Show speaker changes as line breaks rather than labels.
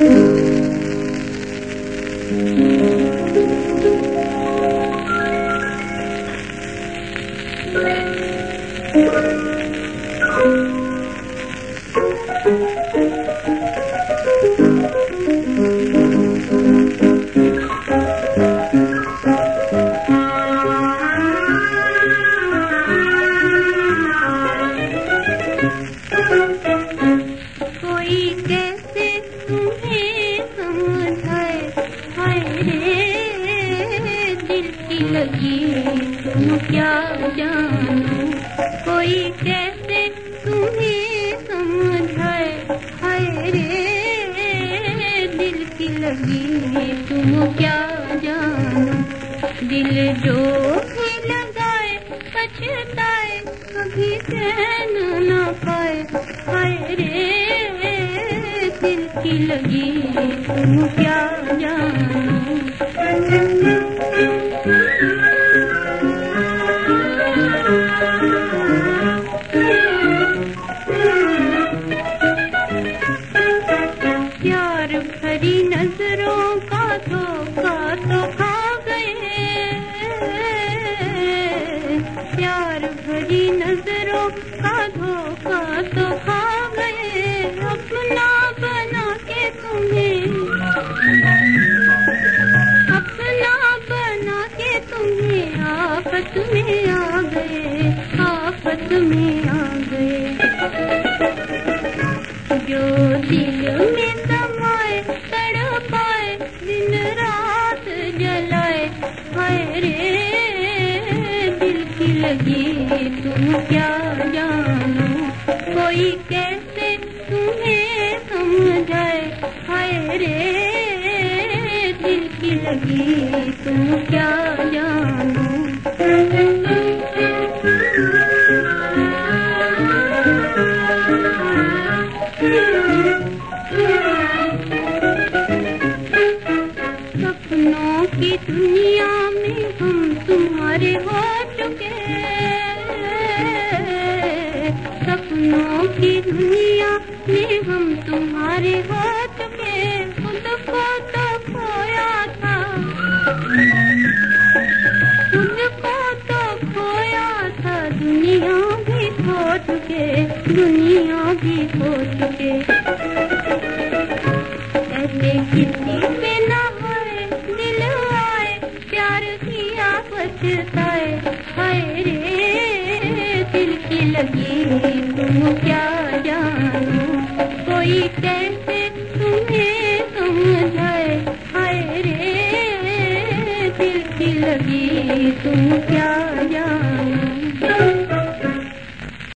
Thank you. लगी तुम क्या जानो? कोई कैसे तुम्हें समझाए हाय दिल की लगी तुम क्या जानो? दिल जो भी लगाए, पछताए, कभी चैन न पाए, हाय रे, दिल की लगी तुम क्या जानो? प्यार भरी नज़रों का धोखा तो खा गए। प्यार भरी नज़रों का धोखा तो खा गए। अपना बना के तुम्हें। अपना बना के तुम्हें। आफत में आ गए। आफत में लगी तुम क्या जानो? कोई कैसे तुम्हें समझाए हाय रे, दिल की लगी तुम क्या चुके सपनों की दुनिया में हम तुम्हारे हो चुके खुद को तो खोया था। खुद को तो खोया था, दुनिया भी खो चुके, दुनिया भी खो चुके। ऐसे किसी कोई तुम्हें समझाए? हाय दिल की लगी तुम क्या जान?